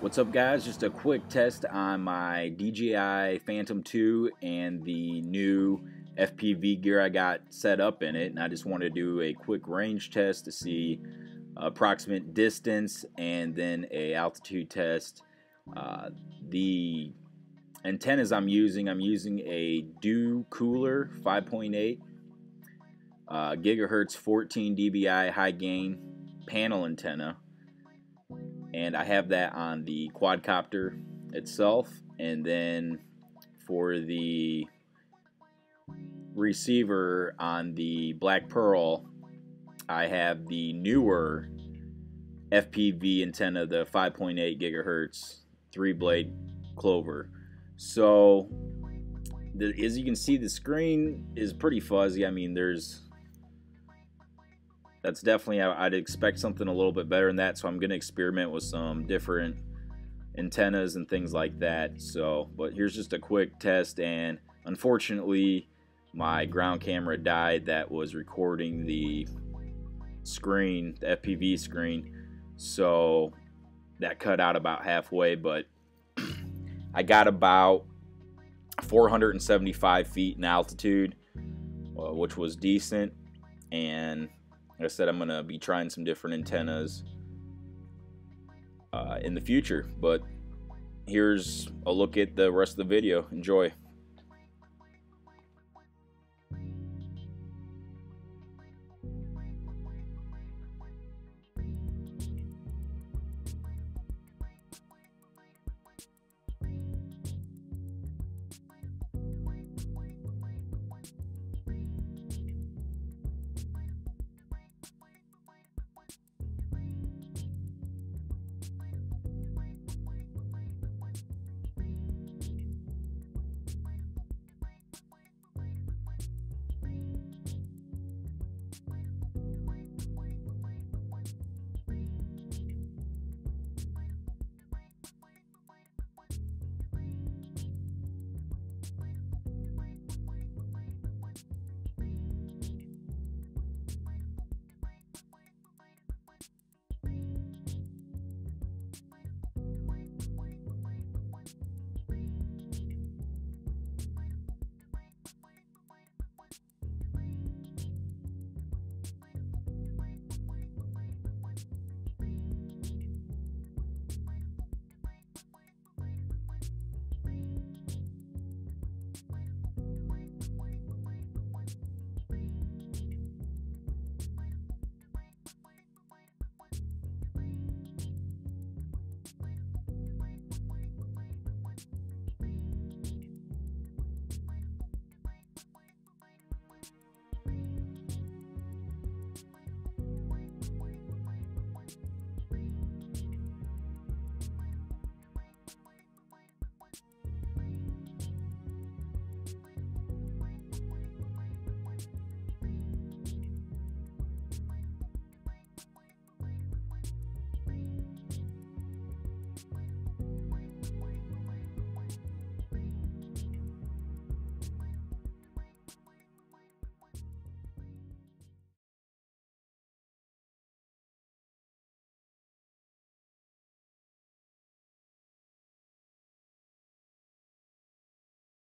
What's up guys? Just a quick test on my DJI Phantom 2 and the new FPV gear I got set up in it and I just want to do a quick range test to see approximate distance and then a altitude test. Uh, the antennas I'm using, I'm using a Dew Cooler 5.8 uh, gigahertz 14 dBi high gain panel antenna and I have that on the quadcopter itself. And then for the receiver on the Black Pearl I have the Neewer FPV antenna the 5.8 gigahertz three blade clover. So the, as you can see the screen is pretty fuzzy. I mean there's that's definitely I'd expect something a little bit better than that. So I'm to experiment with some different antennas and things like that. So, but here's just a quick test, and unfortunately, my ground camera died that was recording the screen, the FPV screen. So that cut out about halfway, but I got about 475 feet in altitude, uh, which was decent, and like I said, I'm going to be trying some different antennas uh, in the future. But here's a look at the rest of the video. Enjoy.